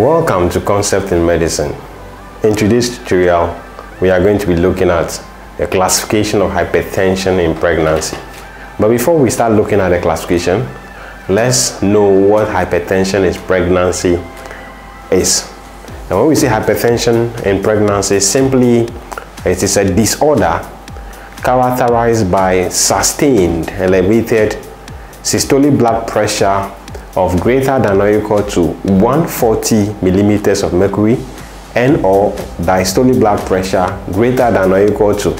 Welcome to Concept in Medicine. In today's tutorial, we are going to be looking at the classification of hypertension in pregnancy. But before we start looking at the classification, let's know what hypertension in pregnancy is. And when we say hypertension in pregnancy, simply it is a disorder characterized by sustained elevated systolic blood pressure of greater than or equal to 140 millimeters of mercury and or diastolic blood pressure greater than or equal to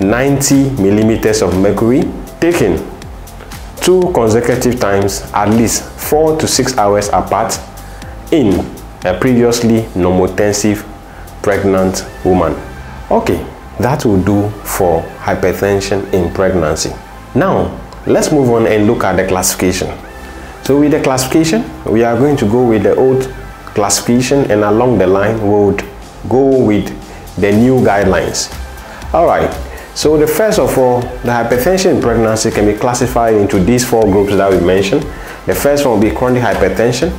90 millimeters of mercury taken two consecutive times at least four to six hours apart in a previously normotensive pregnant woman. Okay, that will do for hypertension in pregnancy. Now, let's move on and look at the classification. So with the classification, we are going to go with the old classification and along the line we would go with the new guidelines. Alright, so the first of all, the hypertension in pregnancy can be classified into these four groups that we mentioned. The first one will be chronic hypertension,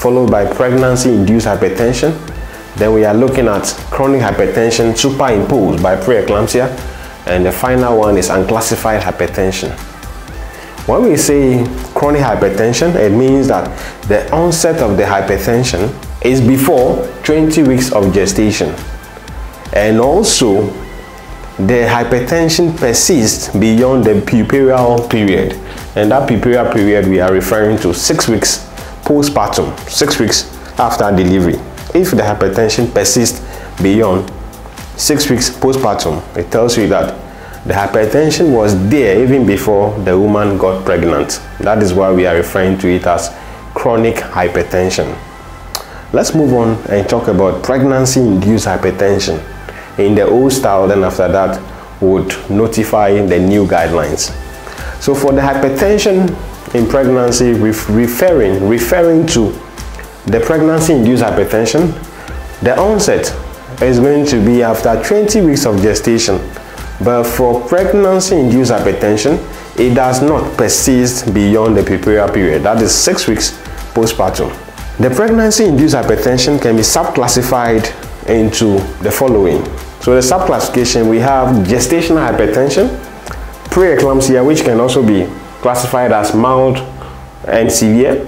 followed by pregnancy-induced hypertension. Then we are looking at chronic hypertension superimposed by preeclampsia. And the final one is unclassified hypertension. When we say chronic hypertension, it means that the onset of the hypertension is before 20 weeks of gestation. And also, the hypertension persists beyond the puerperal period. And that puerperal period we are referring to six weeks postpartum, six weeks after delivery. If the hypertension persists beyond six weeks postpartum, it tells you that the hypertension was there even before the woman got pregnant. That is why we are referring to it as chronic hypertension. Let's move on and talk about pregnancy-induced hypertension. In the old style, then after that, would notify the new guidelines. So for the hypertension in pregnancy, referring, referring to the pregnancy-induced hypertension, the onset is going to be after 20 weeks of gestation but for pregnancy-induced hypertension, it does not persist beyond the puerperal period, that is six weeks postpartum. The pregnancy-induced hypertension can be subclassified into the following. So the subclassification, we have gestational hypertension, preeclampsia, which can also be classified as mild and severe.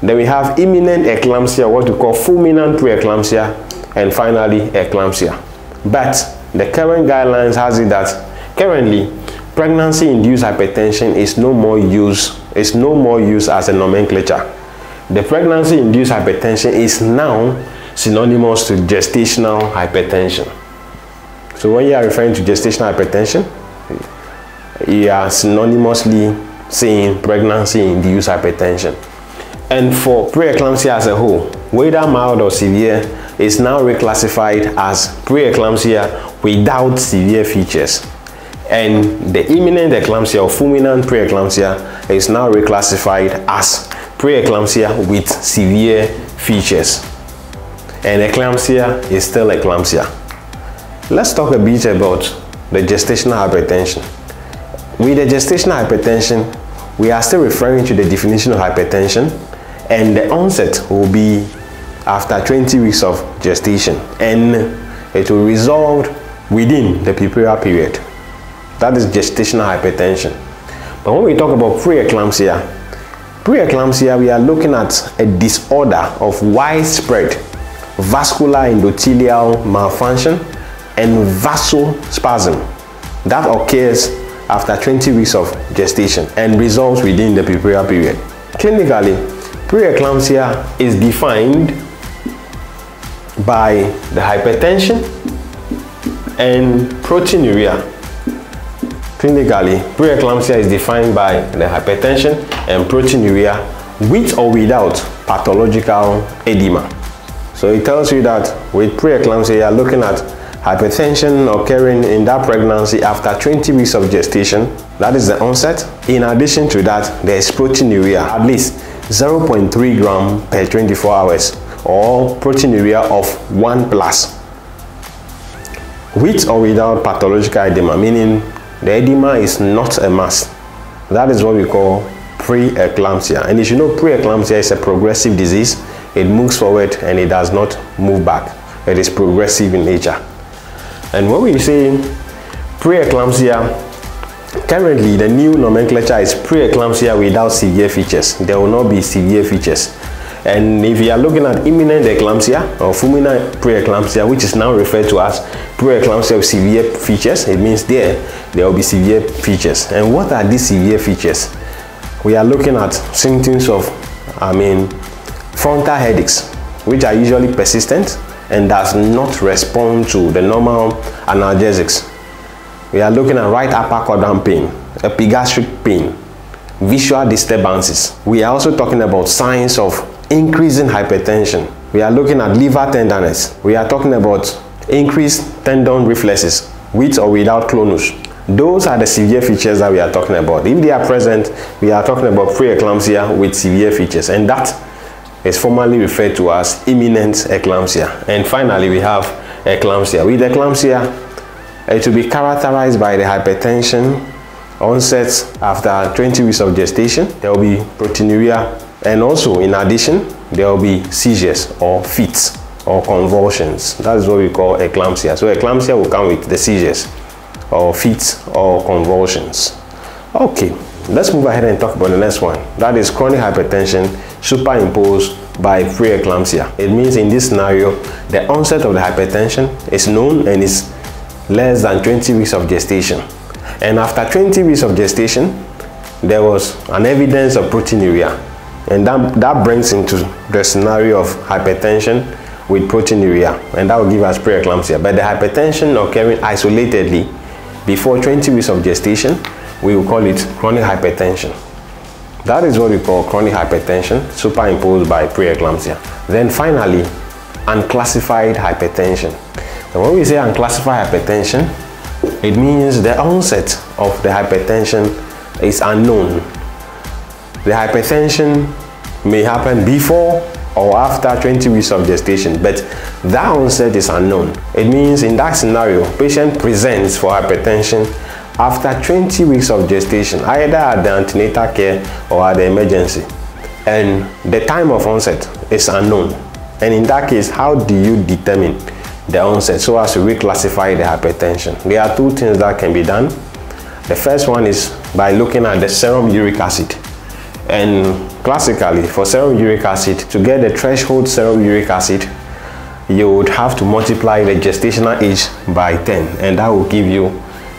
Then we have imminent eclampsia, what we call fulminant preeclampsia, and finally eclampsia. But the current guidelines has it that currently pregnancy-induced hypertension is no more used is no more used as a nomenclature. The pregnancy-induced hypertension is now synonymous to gestational hypertension. So when you are referring to gestational hypertension, you are synonymously saying pregnancy-induced hypertension. And for preeclampsia as a whole, whether mild or severe, is now reclassified as preeclampsia without severe features. And the imminent eclampsia or fulminant preeclampsia is now reclassified as preeclampsia with severe features. And eclampsia is still eclampsia. Let's talk a bit about the gestational hypertension. With the gestational hypertension, we are still referring to the definition of hypertension and the onset will be after 20 weeks of gestation and it will resolve within the puerperal period. That is gestational hypertension. But when we talk about preeclampsia, preeclampsia, we are looking at a disorder of widespread vascular endothelial malfunction and vasospasm that occurs after 20 weeks of gestation and resolves within the puerperal period. Clinically, preeclampsia is defined by the hypertension and proteinuria. Clinically, preeclampsia is defined by the hypertension and proteinuria with or without pathological edema. So it tells you that with preeclampsia, you are looking at hypertension occurring in that pregnancy after 20 weeks of gestation. That is the onset. In addition to that, there is proteinuria, at least 0.3 gram per 24 hours or proteinuria of 1 plus with or without pathological edema, meaning the edema is not a mass. That is what we call preeclampsia. And if you know preeclampsia is a progressive disease it moves forward and it does not move back. It is progressive in nature. And when we say preeclampsia, currently the new nomenclature is preeclampsia without severe features. There will not be severe features. And if you are looking at imminent eclampsia or fulminant preeclampsia, which is now referred to as preeclampsia with severe features, it means there, there will be severe features. And what are these severe features? We are looking at symptoms of, I mean, frontal headaches, which are usually persistent and does not respond to the normal analgesics. We are looking at right upper quadrant pain, epigastric pain, visual disturbances. We are also talking about signs of increasing hypertension. We are looking at liver tenderness. We are talking about increased tendon reflexes with or without clonus. Those are the severe features that we are talking about. If they are present, we are talking about preeclampsia with severe features and that is formerly referred to as imminent eclampsia. And finally, we have eclampsia. With eclampsia, it will be characterized by the hypertension onset after 20 weeks of gestation. There will be proteinuria and also in addition, there will be seizures or fits or convulsions. That is what we call eclampsia. So eclampsia will come with the seizures or fits or convulsions. Okay, let's move ahead and talk about the next one. That is chronic hypertension superimposed by preeclampsia. It means in this scenario, the onset of the hypertension is known and is less than 20 weeks of gestation. And after 20 weeks of gestation, there was an evidence of proteinuria and that, that brings into the scenario of hypertension with proteinuria. And that will give us preeclampsia. But the hypertension occurring isolatedly before 20 weeks of gestation we will call it chronic hypertension. That is what we call chronic hypertension superimposed by preeclampsia. Then finally unclassified hypertension. And when we say unclassified hypertension it means the onset of the hypertension is unknown the hypertension may happen before or after 20 weeks of gestation, but that onset is unknown. It means in that scenario, patient presents for hypertension after 20 weeks of gestation, either at the antenatal care or at the emergency. And the time of onset is unknown. And in that case, how do you determine the onset so as to reclassify the hypertension? There are two things that can be done. The first one is by looking at the serum uric acid. And classically, for serum uric acid, to get the threshold serum uric acid, you would have to multiply the gestational age by 10, and that will give you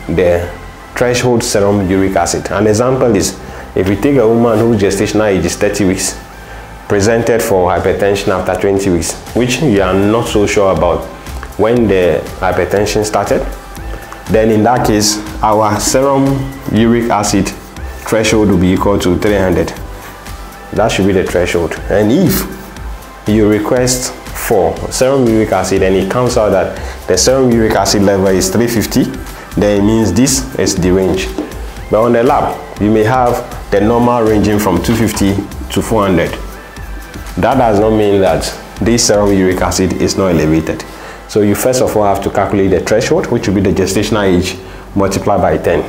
the threshold serum uric acid. An example is if you take a woman whose gestational age is 30 weeks, presented for hypertension after 20 weeks, which you are not so sure about when the hypertension started, then in that case, our serum uric acid threshold will be equal to 300 that should be the threshold. And if you request for serum uric acid and it comes out that the serum uric acid level is 350 then it means this is the range. But on the lab you may have the normal ranging from 250 to 400 that does not mean that this serum uric acid is not elevated. So you first of all have to calculate the threshold which will be the gestational age multiplied by 10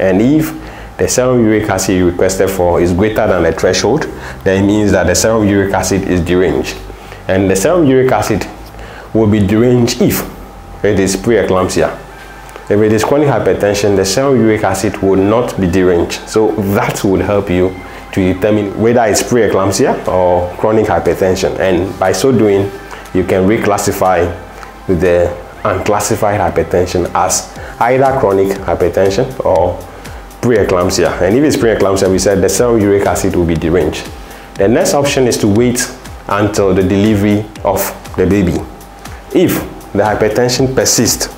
and if the serum uric acid requested for is greater than the threshold, then it means that the serum uric acid is deranged. And the serum uric acid will be deranged if it is preeclampsia. If it is chronic hypertension, the serum uric acid will not be deranged. So that would help you to determine whether it's preeclampsia or chronic hypertension. And by so doing, you can reclassify the unclassified hypertension as either chronic hypertension or preeclampsia. And if it's preeclampsia, we said the serum uric acid will be deranged. The next option is to wait until the delivery of the baby. If the hypertension persists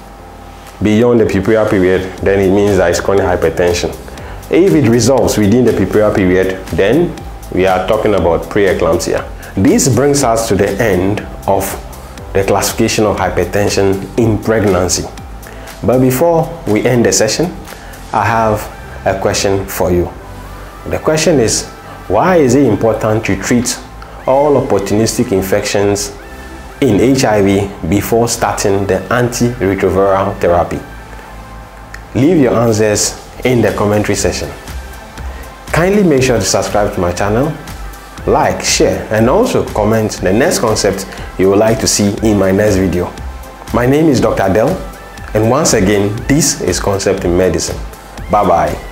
beyond the puerperal period, then it means that it's chronic hypertension. If it resolves within the puerperal period, then we are talking about preeclampsia. This brings us to the end of the classification of hypertension in pregnancy. But before we end the session, I have a question for you. The question is, why is it important to treat all opportunistic infections in HIV before starting the antiretroviral therapy? Leave your answers in the commentary section. Kindly make sure to subscribe to my channel like, share, and also comment the next concept you would like to see in my next video. My name is Dr. Adele, and once again, this is Concept in Medicine. Bye-bye.